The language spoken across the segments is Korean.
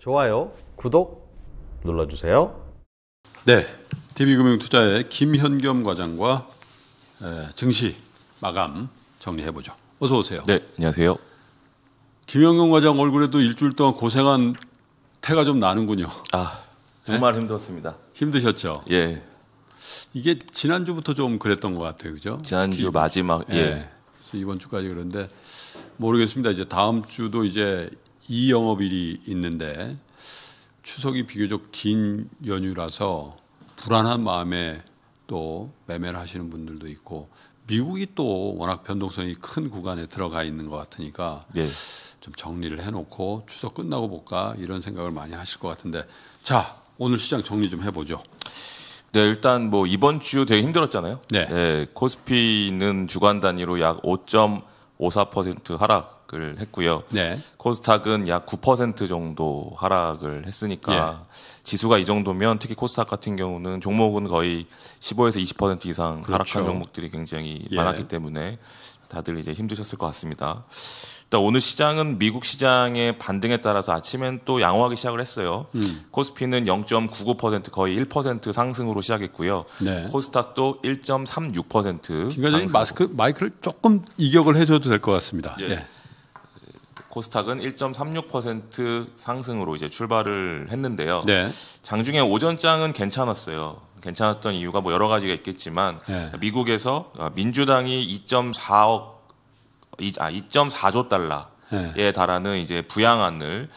좋아요, 구독 눌러주세요. 네, DB금융투자의 김현겸 과장과 에, 증시 마감 정리해 보죠. 어서 오세요. 네, 안녕하세요. 김현겸 과장 얼굴에도 일주일 동안 고생한 태가 좀 나는군요. 아, 정말 힘들었습니다. 힘드셨죠? 예, 이게 지난주부터 좀 그랬던 것 같아요, 그죠? 지난주 마지막 예. 예, 그래서 이번 주까지 그런데 모르겠습니다. 이제 다음 주도 이제 이 영업일이 있는데 추석이 비교적 긴 연휴라서 불안한 마음에 또 매매를 하시는 분들도 있고 미국이 또 워낙 변동성이 큰 구간에 들어가 있는 것 같으니까 예, 좀 정리를 해놓고 추석 끝나고 볼까 이런 생각을 많이 하실 것 같은데 자 오늘 시장 정리 좀 해보죠. 네, 일단 뭐 이번 주 되게 힘들었잖아요. 네. 코스피는 주간 단위로 약 5.54% 하락 을 했고요. 네. 코스닥은 약 9% 정도 하락을 했으니까 지수가 이 정도면 특히 코스닥 같은 경우는 종목은 거의 15에서 20% 이상 그렇죠. 하락한 종목들이 굉장히 예. 많았기 때문에 다들 이제 힘드셨을 것 같습니다. 일단 오늘 시장은 미국 시장의 반등에 따라서 아침엔 또 양호하게 시작을 했어요. 음. 코스피는 0.99% 거의 1% 상승으로 시작했고요. 네. 코스닥도 1.36%김 과장님 마스크 마이크를 조금 이격을 해줘도 될 것 같습니다. 예. 예. 코스닥은 1.36% 상승으로 이제 출발을 했는데요. 네. 장중에 오전장은 괜찮았어요. 괜찮았던 이유가 뭐 여러 가지가 있겠지만 네. 미국에서 민주당이 2.4억 이- 아 2.4조 달러에 네. 달하는 이제 부양안을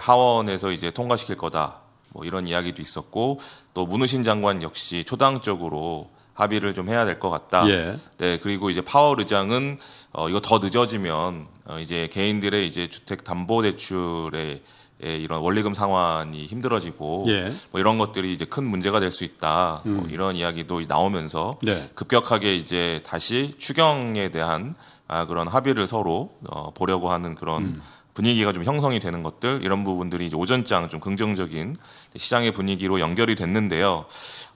하원에서 이제 통과시킬 거다. 뭐 이런 이야기도 있었고 또 문우신 장관 역시 초당적으로 합의를 좀 해야 될 것 같다. 예. 네 그리고 이제 파월 의장은 어, 이거 더 늦어지면 어, 이제 개인들의 이제 주택 담보 대출의 예, 이런 원리금 상환이 힘들어지고 예. 뭐 이런 것들이 이제 큰 문제가 될 수 있다. 뭐 이런 이야기도 나오면서 음. 네. 급격하게 이제 다시 추경에 대한 아, 그런 합의를 서로 어, 보려고 하는 그런 음. 분위기가 좀 형성이 되는 것들 이런 부분들이 이제 오전장 좀 긍정적인 시장의 분위기로 연결이 됐는데요.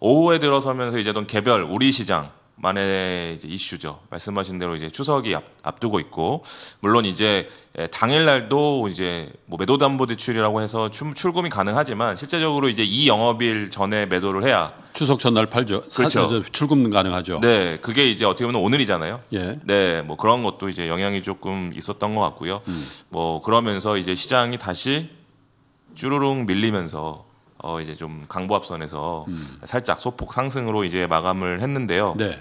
오후에 들어서면서 이제 던 개별 우리 시장 만의 이제 이슈죠. 말씀하신 대로 이제 추석이 앞, 앞두고 있고 물론 이제 에, 당일 날도 이제 뭐 매도 담보 대출이라고 해서 출, 출금이 가능하지만 실제적으로 이제 이 영업일 전에 매도를 해야 추석 전날 팔죠. 사- 그렇죠. 저, 출금 가능하죠. 네 그게 이제 어떻게 보면 오늘이잖아요. 예. 네, 뭐 그런 것도 이제 영향이 조금 있었던 것 같고요. 뭐 그러면서 이제 시장이 다시 쭈루룩 밀리면서 어 이제 좀 강보합선에서 살짝 소폭 상승으로 이제 마감을 했는데요. 네.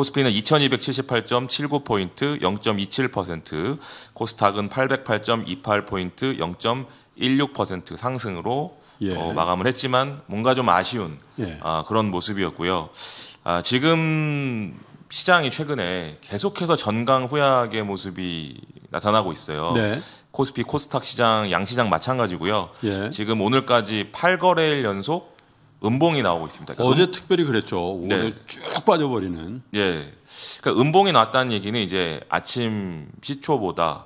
코스피는 2278.79포인트 0.27%, 코스닥은 808.28포인트 0.16% 상승으로 예. 어, 마감을 했지만 뭔가 좀 아쉬운 예. 아, 그런 모습이었고요. 아, 지금 시장이 최근에 계속해서 전강 후약의 모습이 나타나고 있어요. 네. 코스피, 코스닥 시장, 양시장 마찬가지고요. 예. 지금 오늘까지 8거래일 연속 음봉이 나오고 있습니다. 그러니까 어제 특별히 그랬죠. 오늘 네. 쭉 빠져버리는. 예. 그러니까 음봉이 났다는 얘기는 이제 아침 시초보다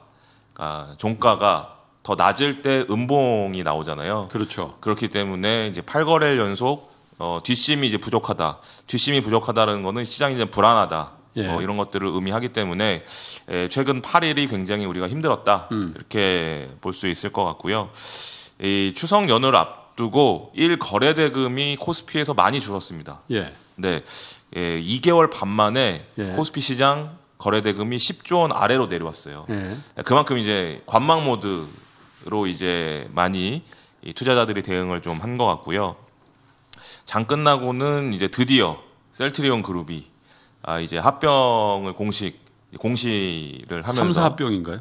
그러니까 종가가 더 낮을 때 음봉이 나오잖아요. 그렇죠. 그렇기 때문에 이제 8거래일 연속 어, 뒷심이 이제 부족하다. 뒷심이 부족하다는 거는 시장이 이제 불안하다. 예. 어, 이런 것들을 의미하기 때문에 에, 최근 8일이 굉장히 우리가 힘들었다. 음. 이렇게 볼 수 있을 것 같고요. 이 추석 연휴를 앞 두고 1 거래 대금이 코스피에서 많이 줄었습니다. 예. 네, 예, 2개월 반 만에 예. 코스피 시장 거래 대금이 10조 원 아래로 내려왔어요. 예. 그만큼 이제 관망 모드로 이제 많이 이 투자자들이 대응을 좀 한 것 같고요. 장 끝나고는 이제 드디어 셀트리온 그룹이 아 이제 합병을 공식 공시를 하면서 삼사 합병인가요?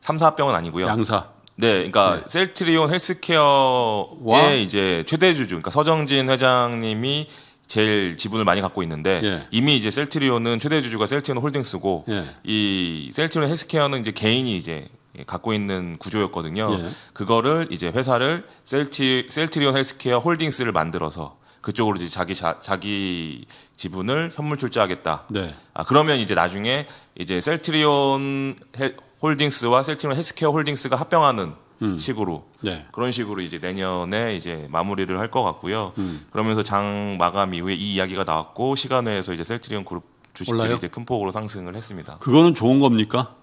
삼사 합병은 아니고요. 양사. 네, 그러니까 셀트리온 헬스케어의 와. 이제 최대 주주, 그러니까 서정진 회장님이 제일 지분을 많이 갖고 있는데 예. 이미 이제 셀트리온은 최대 주주가 셀트리온 홀딩스고 예. 이 셀트리온 헬스케어는 이제 개인이 이제 갖고 있는 구조였거든요. 예. 그거를 이제 회사를 셀티 셀트리온 헬스케어 홀딩스를 만들어서 그쪽으로 이제 자기 자, 자기 지분을 현물 출자하겠다. 네. 아 그러면 이제 나중에 이제 셀트리온 헬- 홀딩스와 셀트리온 헬스케어 홀딩스가 합병하는 식으로 네. 그런 식으로 이제 내년에 이제 마무리를 할 것 같고요. 음. 그러면서 장 마감 이후에 이 이야기가 나왔고 시간 외에서 이제 셀트리온 그룹 주식들이 올라요? 이제 큰 폭으로 상승을 했습니다. 그거는 좋은 겁니까?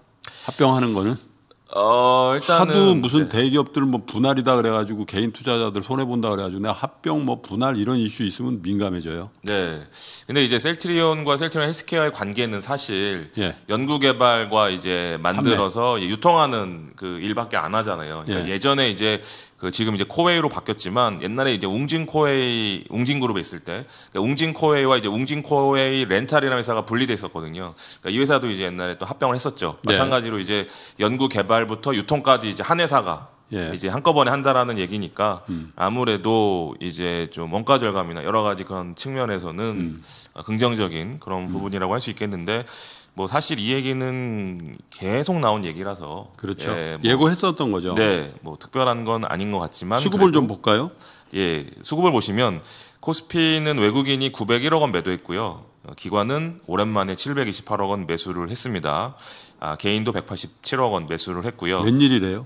합병하는 거는? 어, 일단은 하도 무슨 대기업들 뭐 분할이다 그래가지고 개인 투자자들 손해 본다 그래가지고 내가 합병 뭐 분할 이런 이슈 있으면 민감해져요. 네. 근데 이제 셀트리온과 셀트리온 헬스케어의 관계는 사실 예. 연구개발과 이제 만들어서 유통하는 그 일밖에 안 하잖아요. 그러니까 예. 예. 전에 이제 그 지금 이제 코웨이로 바뀌었지만 옛날에 이제 웅진 코웨이 웅진 그룹에 있을 때 그러니까 웅진 코웨이와 이제 웅진 코웨이 렌탈이라는 회사가 분리돼 있었거든요. 그러니까 이 회사도 이제 옛날에 또 합병을 했었죠. 네. 마찬가지로 이제 연구 개발부터 유통까지 이제 한 회사가 예. 이제 한꺼번에 한다라는 얘기니까 아무래도 이제 좀 원가 절감이나 여러 가지 그런 측면에서는 어, 긍정적인 그런 부분이라고 할 수 있겠는데 뭐 사실 이 얘기는 계속 나온 얘기라서 그렇죠. 예, 뭐, 예고했었던 거죠. 네, 뭐 특별한 건 아닌 것 같지만 수급을 좀 볼까요? 예, 수급을 보시면 코스피는 외국인이 901억 원 매도했고요. 어, 기관은 오랜만에 728억 원 매수를 했습니다. 아, 개인도 187억 원 매수를 했고요. 웬일이래요?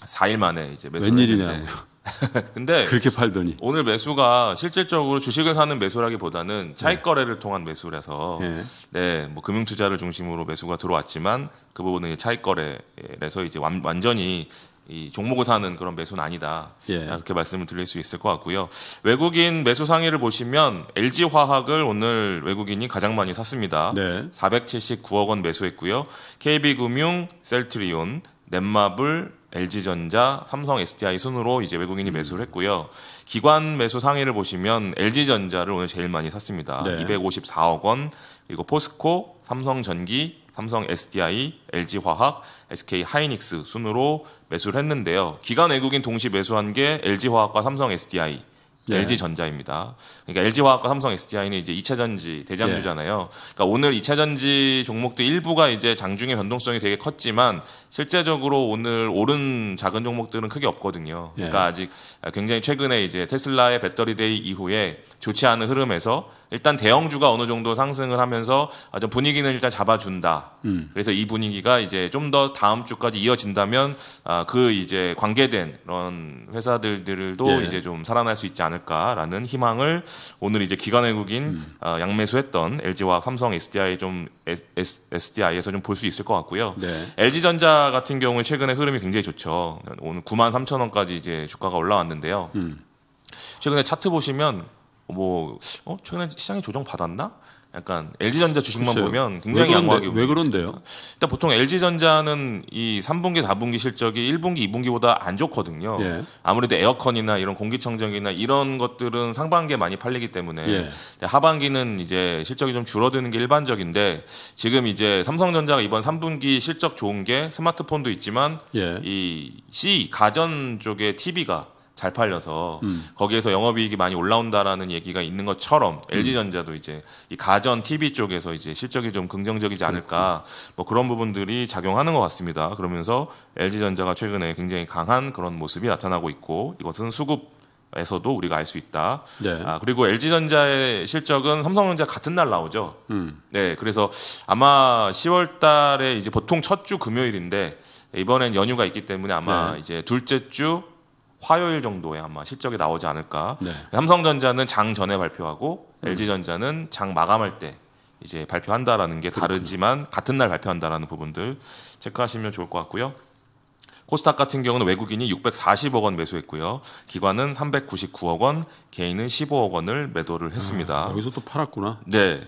4일 만에 이제 매수를 웬일이냐고요. 했는데. 근데 그렇게 팔더니. 오늘 매수가 실질적으로 주식을 사는 매수라기보다는 차익 거래를 통한 매수라서 예. 네, 뭐 금융 투자를 중심으로 매수가 들어왔지만 그 부분은 차익 거래에서 이제 완, 완전히 이 종목을 사는 그런 매수는 아니다. 예. 이렇게 말씀을 드릴 수 있을 것 같고요. 외국인 매수 상위를 보시면 LG 화학을 오늘 외국인이 가장 많이 샀습니다. 네. 479억 원 매수했고요. KB금융, 셀트리온, 넷마블, LG전자, 삼성 SDI 순으로 이제 외국인이 매수를 했고요. 기관 매수 상위를 보시면 LG전자를 오늘 제일 많이 샀습니다. 네. 254억 원. 그리고 포스코, 삼성전기, 삼성 SDI, LG화학, SK 하이닉스 순으로 매수를 했는데요. 기관 외국인 동시 매수한 게 LG화학과 삼성 SDI, 네. LG전자입니다. 그러니까 LG화학과 삼성 SDI는 이제 2차 전지 대장주잖아요. 그러니까 오늘 2차 전지 종목도 일부가 이제 장중의 변동성이 되게 컸지만 실제적으로 오늘 오른 작은 종목들은 크게 없거든요. 그러니까 예. 아직 굉장히 최근에 이제 테슬라의 배터리 데이 이후에 좋지 않은 흐름에서 일단 대형주가 어느 정도 상승을 하면서 아, 좀 분위기는 일단 잡아준다. 그래서 이 분위기가 이제 좀 더 다음 주까지 이어진다면 아, 그 이제 관계된 그런 회사들들도 예. 이제 좀 살아날 수 있지 않을까 라는 희망을 오늘 이제 기관 외국인 어, 양매수했던 LG와 삼성 SDI 좀 SDI에서 좀 볼 수 있을 것 같고요. 네. LG전자 같은 경우에 최근에 흐름이 굉장히 좋죠. 오늘 9만 3천 원까지 이제 주가가 올라왔는데요. 최근에 차트 보시면 뭐 어, 최근에 시장이 조정 받았나? 약간 LG전자 주식만 글쎄요. 보면 굉장히 양호하게 왜 그런데요? 있습니다. 일단 보통 LG전자는 이 3분기, 4분기 실적이 1분기, 2분기보다 안 좋거든요. 예. 아무래도 에어컨이나 이런 공기청정기나 이런 것들은 상반기에 많이 팔리기 때문에 예. 하반기는 이제 실적이 좀 줄어드는 게 일반적인데 지금 이제 삼성전자가 이번 3분기 실적 좋은 게 스마트폰도 있지만 예. 이 C 가전 쪽에 TV가 잘 팔려서 음. 거기에서 영업이익이 많이 올라온다라는 얘기가 있는 것처럼 LG전자도 이제 이 가전 TV 쪽에서 이제 실적이 좀 긍정적이지 않을까 뭐 그런 부분들이 작용하는 것 같습니다. 그러면서 LG전자가 최근에 굉장히 강한 그런 모습이 나타나고 있고 이것은 수급 에서도 우리가 알 수 있다. 네. 아, 그리고 LG전자의 실적은 삼성전자 같은 날 나오죠. 음. 네, 그래서 아마 10월 달에 이제 보통 첫 주 금요일인데 이번엔 연휴가 있기 때문에 아마 네. 이제 둘째 주 화요일 정도에 아마 실적이 나오지 않을까. 네. 삼성전자는 장 전에 발표하고 LG전자는 장 마감할 때 이제 발표한다라는 게 다르지만 같은 날 발표한다라는 부분들 체크하시면 좋을 것 같고요. 코스닥 같은 경우는 외국인이 640억 원 매수했고요. 기관은 399억 원, 개인은 15억 원을 매도를 했습니다. 여기서 또 팔았구나. 네.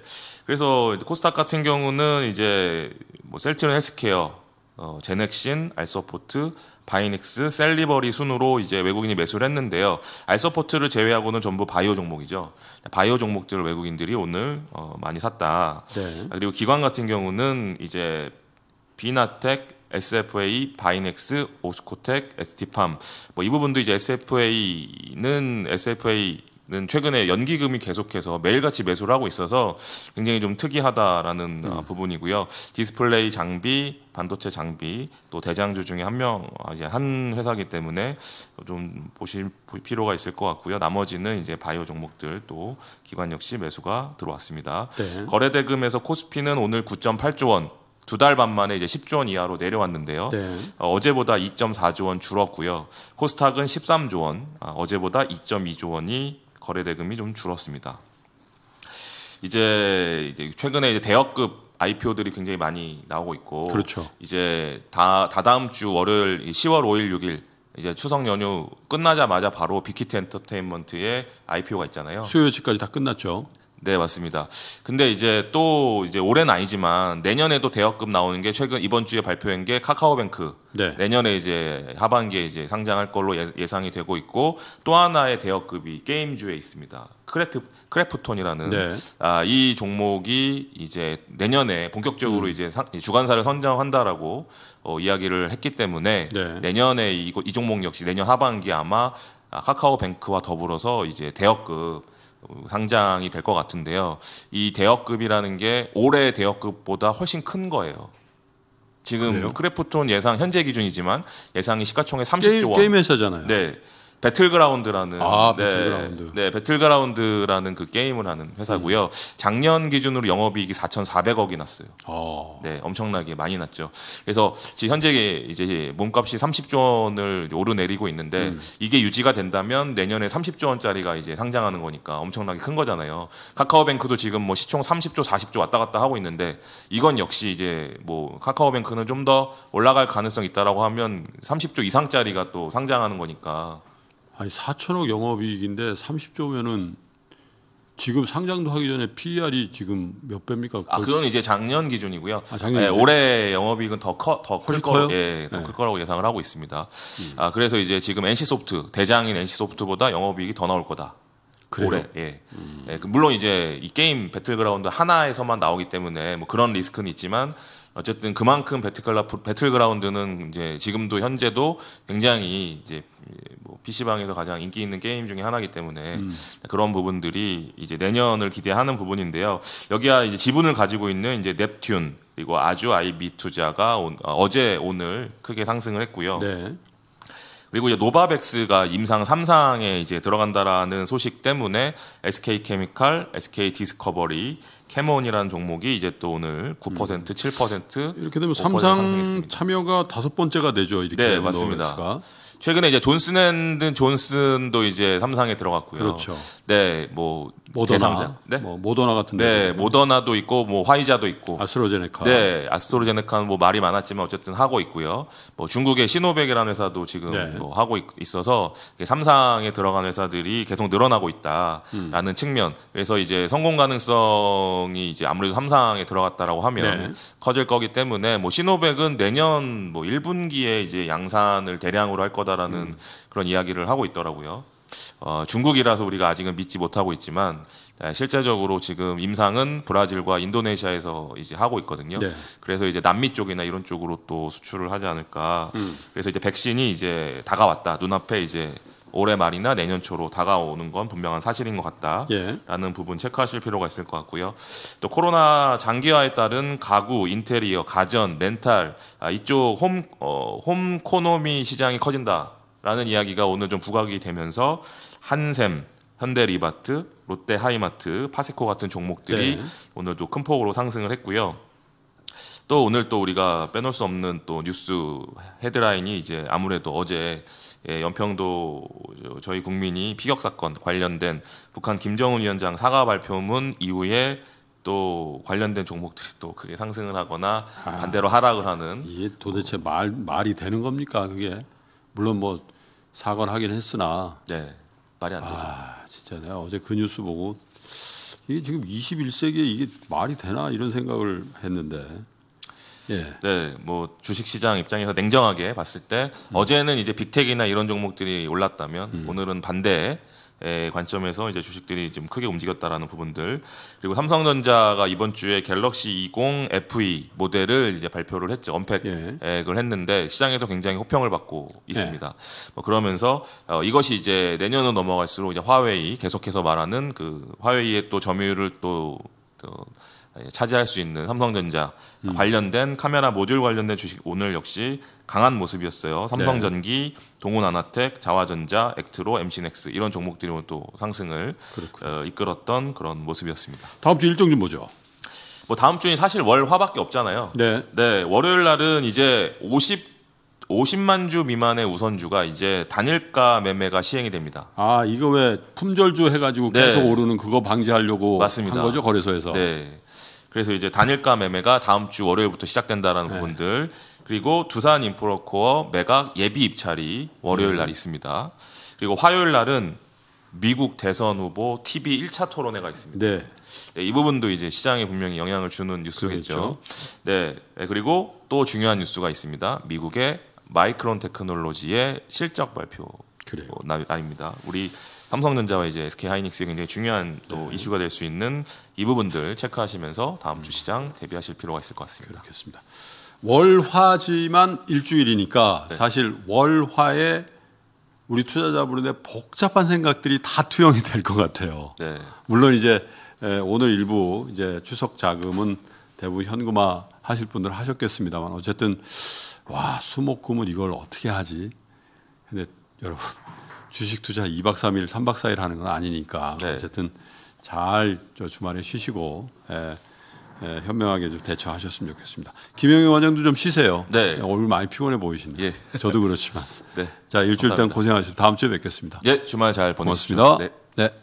그래서 코스닥 같은 경우는 이제 뭐 셀트리온 헬스케어, 어, 제넥신, 알서포트, 바이넥스, 셀리버리 순으로 이제 외국인이 매수를 했는데요. 알서포트를 제외하고는 전부 바이오 종목이죠. 바이오 종목들을 외국인들이 오늘 어, 많이 샀다. 네. 그리고 기관 같은 경우는 이제 비나텍, SFA, 바이넥스, 오스코텍, ST팜 뭐 이 부분도 이제 SFA는 SFA 는 최근에 연기금이 계속해서 매일같이 매수를 하고 있어서 굉장히 좀 특이하다라는 어, 부분이고요. 디스플레이 장비, 반도체 장비 또 대장주 중에 한 명 이제 한 회사기 때문에 좀 보실 필요가 있을 것 같고요. 나머지는 이제 바이오 종목들 또 기관 역시 매수가 들어왔습니다. 네. 거래 대금에서 코스피는 오늘 9.8조 원 두달반 만에 이제 10조 원 이하로 내려왔는데요. 네. 어, 어제보다 2.4조 원 줄었고요. 코스닥은 13조 원, 아, 어제보다 2.2조 원이 거래 대금이 좀 줄었습니다. 이제, 이제 최근에 이제 대여급 IPO들이 굉장히 많이 나오고 있고 그렇죠. 이제 다 다다음 주 월요일 10월 5일 6일 이제 추석 연휴 끝나자마자 바로 빅히트 엔터테인먼트의 IPO가 있잖아요. 수요일치까지 다 끝났죠. 네 맞습니다. 근데 이제 또 이제 올해는 아니지만 내년에도 대어급 나오는 게 최근 이번 주에 발표한 게 카카오뱅크 네. 내년에 이제 하반기에 이제 상장할 걸로 예- 예상이 되고 있고 또 하나의 대어급이 게임주에 있습니다. 크래프 크래프톤이라는 네. 아, 이 종목이 이제 내년에 본격적으로 음. 이제 상- 이 주관사를 선정한다라고 어, 이야기를 했기 때문에 네. 내년에 이, 이 종목 역시 내년 하반기 아마 아, 카카오뱅크와 더불어서 이제 대어급 어, 상장이 될 것 같은데요. 이 대어급이라는 게 올해 대어급보다 훨씬 큰 거예요. 지금 그래요? 크래프톤 예상 현재 기준이지만 예상이 시가총액 30조 게임, 원. 게임 회사잖아요. 네. 배틀그라운드라는 아, 네, 배틀그라운드. 네, 배틀그라운드라는 그 게임을 하는 회사고요. 작년 기준으로 영업이익이 4,400억이 났어요. 어. 네, 엄청나게 많이 났죠. 그래서 지금 현재 이제 몸값이 30조 원을 오르내리고 있는데 음. 이게 유지가 된다면 내년에 30조 원짜리가 이제 상장하는 거니까 엄청나게 큰 거잖아요. 카카오뱅크도 지금 뭐 시총 30조, 40조 왔다 갔다 하고 있는데 이건 역시 이제 뭐 카카오뱅크는 좀 더 올라갈 가능성이 있다라고 하면 30조 이상짜리가 또 상장하는 거니까 아니 4천억 영업이익인데 30조면은 지금 상장도 하기 전에 PER이 지금 몇 배입니까? 아 그건 이제 작년 기준이고요. 아, 작년 네, 기준? 올해 영업이익은 더 커 더클 훨씬 거로 커요? 예, 더 네. 클 거라고 예상을 하고 있습니다. 아 그래서 이제 지금 NC 소프트 대장인 NC 소프트보다 영업이익이 더 나올 거다. 그래요? 올해 예. 예, 그 물론 이제 이 게임 배틀그라운드 하나에서만 나오기 때문에 뭐 그런 리스크는 있지만 어쨌든 그만큼 배틀그라 배틀그라운드는 이제 지금도 현재도 굉장히 이제 뭐 PC방에서 가장 인기 있는 게임 중에 하나이기 때문에 음. 그런 부분들이 이제 내년을 기대하는 부분인데요. 여기야 이제 지분을 가지고 있는 이제 넵튠 그리고 아주IB투자가 온- 어, 어제 오늘 크게 상승을 했고요. 네. 그리고 이제 노바백스가 임상 3상에 이제 들어간다라는 소식 때문에 SK 케미칼, SK 디스커버리, 켐온이라는 종목이 이제 또 오늘 9%, 7% 이렇게 되면 5% 삼상. 참여가 다섯 번째가 되죠. 이렇게 네, 맞습니다. 최근에 이제 존슨앤드 존슨도 이제 3상에 들어갔고요. 그렇죠. 네, 뭐 모더나. 네. 뭐 모더나 같은 네, 데 모더나도 있고 뭐 화이자도 있고 아스트로제네카. 네, 아스트로제네카는 뭐 말이 많았지만 어쨌든 하고 있고요. 뭐 중국의 시노백이라는 회사도 지금 네. 뭐 하고 있, 있어서 삼상에 들어간 회사들이 계속 늘어나고 있다라는 음. 측면. 그래서 이제 성공 가능성이 이제 아무래도 삼상에 들어갔다라고 하면 네. 커질 거기 때문에 뭐 시노백은 내년 뭐 1분기에 이제 양산을 대량으로 할 거다라는 음. 그런 이야기를 하고 있더라고요. 어, 중국이라서 우리가 아직은 믿지 못하고 있지만 네, 실제적으로 지금 임상은 브라질과 인도네시아에서 이제 하고 있거든요. 네. 그래서 이제 남미 쪽이나 이런 쪽으로 또 수출을 하지 않을까. 음. 그래서 이제 백신이 이제 다가왔다. 눈앞에 이제 올해 말이나 내년 초로 다가오는 건 분명한 사실인 것 같다. 예. 라는 부분 체크하실 필요가 있을 것 같고요. 또 코로나 장기화에 따른 가구, 인테리어, 가전, 렌탈 아, 이쪽 홈 어, 홈코노미 시장이 커진다 라는 이야기가 오늘 좀 부각이 되면서 한샘, 현대리바트, 롯데 하이마트, 파세코 같은 종목들이 네. 오늘도 큰 폭으로 상승을 했고요. 또 오늘 또 우리가 빼놓을 수 없는 또 뉴스 헤드라인이 이제 아무래도 어제 예, 연평도 저희 국민이 피격 사건 관련된 북한 김정은 위원장 사과 발표문 이후에 또 관련된 종목들이 또 크게 상승을 하거나 반대로 하락을 하는 이게 도대체 말 말이 되는 겁니까? 그게 물론 뭐 사과를 하긴 했으나. 네 말이 안 되죠. 아 진짜 내가 어제 그 뉴스 보고 이게 지금 21세기에 이게 말이 되나 이런 생각을 했는데. 예. 네, 뭐 주식 시장 입장에서 냉정하게 봤을 때 어제는 이제 빅텍이나 이런 종목들이 올랐다면 오늘은 반대의 관점에서 이제 주식들이 좀 크게 움직였다라는 부분들 그리고 삼성전자가 이번 주에 갤럭시 20 FE 모델을 이제 발표를 했죠 언팩을 예. 했는데 시장에서 굉장히 호평을 받고 있습니다. 뭐 그러면서 어, 이것이 이제 내년으로 넘어갈수록 이제 화웨이 계속해서 말하는 그 화웨이의 또 점유율을 또, 또 차지할 수 있는 삼성전자 관련된 카메라 모듈 관련된 주식 오늘 역시 강한 모습이었어요. 삼성전기, 동훈아나텍, 자화전자, 액트로, MC넥스 이런 종목들이 오늘 또 상승을 어, 이끌었던 그런 모습이었습니다. 다음 주 일정 좀 보죠. 뭐 다음 주는 사실 월 화밖에 없잖아요. 네. 네, 월요일 날은 이제 50 50만 주 미만의 우선주가 이제 단일가 매매가 시행이 됩니다. 아 이거 왜 품절주 해가지고 네. 계속 오르는 그거 방지하려고 맞습니다. 한 거죠 거래소에서. 네. 그래서 이제 단일가 매매가 다음 주 월요일부터 시작된다라는 부분들 그리고 두산 인프로코어 매각 예비 입찰이 월요일 날 있습니다. 그리고 화요일 날은 미국 대선 후보 TV 1차 토론회가 있습니다. 네. 네, 이 부분도 이제 시장에 분명히 영향을 주는 뉴스겠죠. 네, 네, 그리고 또 중요한 뉴스가 있습니다. 미국의 마이크론 테크놀로지의 실적 발표 그래요. 어, 날- 날입니다. 우리 삼성전자와 이제 SK 하이닉스의 굉장히 중요한 또 네. 이슈가 될 수 있는 이 부분들 체크하시면서 다음 주 시장 대비하실 필요가 있을 것 같습니다. 알겠습니다. 월화지만 일주일이니까 네. 사실 월화에 우리 투자자분들의 복잡한 생각들이 다 투영이 될 것 같아요. 네, 물론 이제 에, 오늘 일부 이제 추석 자금은 대부분 현금화 하실 분들 하셨겠습니다만 어쨌든 와 수목금을 이걸 어떻게 하지? 근데 여러분 주식 투자 2박 3일, 3박 4일 하는 건 아니니까 네. 어쨌든 잘 저 주말에 쉬시고 에, 에, 현명하게 좀 대처하셨으면 좋겠습니다. 김영희 원장도 좀 쉬세요. 네. 얼굴 많이 피곤해 보이시네요. 예. 저도 그렇지만. 네, 자 일주일 동안. 고생하셨습니다. 다음 주에 뵙겠습니다. 예, 주말 잘 보내십시오. 고맙습니다. 네. 네.